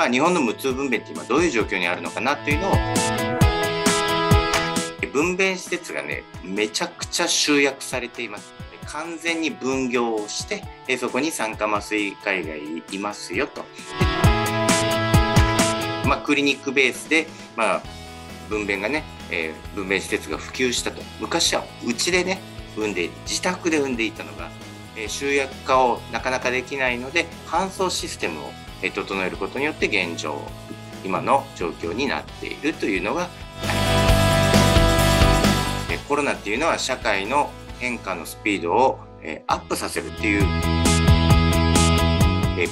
まあ、日本の無痛分娩って今どういう状況にあるのかなっていうのを分娩施設がねめちゃくちゃ集約されています。完全に分業をしてそこに酸化麻酔科医がいますよと、まあ、クリニックベースで、まあ、分娩がね、えー、分娩施設が普及したと。昔はうちでね産んで自宅で産んでいたのが、えー、集約化をなかなかできないので搬送システムを、整えることによって現状今の状況になっているというのがコロナっていうのは社会の変化のスピードをアップさせるっていう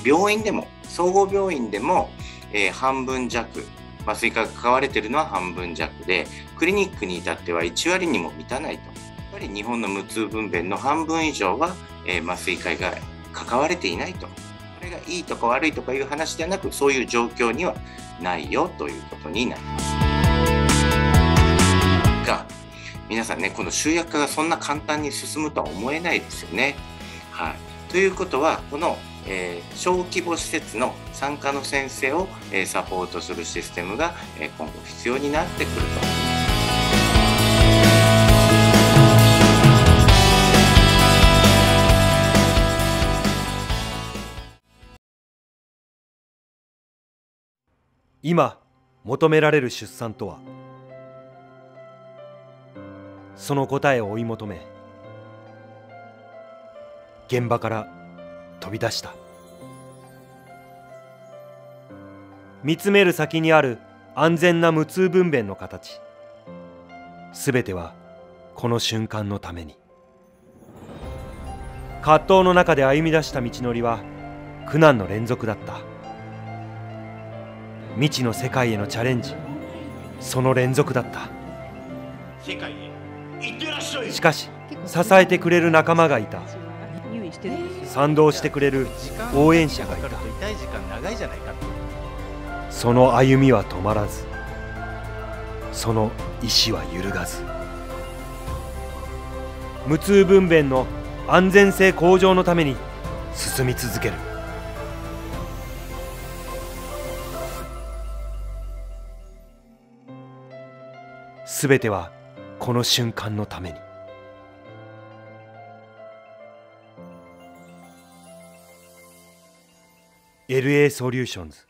病院でも総合病院でも半分弱麻酔科が関われてるのは半分弱でクリニックに至っては1割にも満たないと。やっぱり日本の無痛分娩の半分以上は麻酔科医が関われていないと。これがいいとか悪いとかいう話ではなくそういう状況にはないよということになります。が皆さんねこの集約化がそんな簡単に進むとは思えないですよね。はい、ということはこの、えー、小規模施設の参加の先生を、えー、サポートするシステムが、えー、今後必要になってくると。今求められる出産とは？その答えを追い求め現場から飛び出した。見つめる先にある安全な無痛分娩の形。すべてはこの瞬間のために。葛藤の中で歩み出した道のりは苦難の連続だった。未知の世界へのチャレンジ。その連続だった。世界へしかし支えてくれる仲間がいた。賛同してくれる応援者がいた。その歩みは止まらず。その意志は揺るがず。無痛分娩の安全性向上のために進み続けるすべてはこの瞬間のために。LA ソリューションズ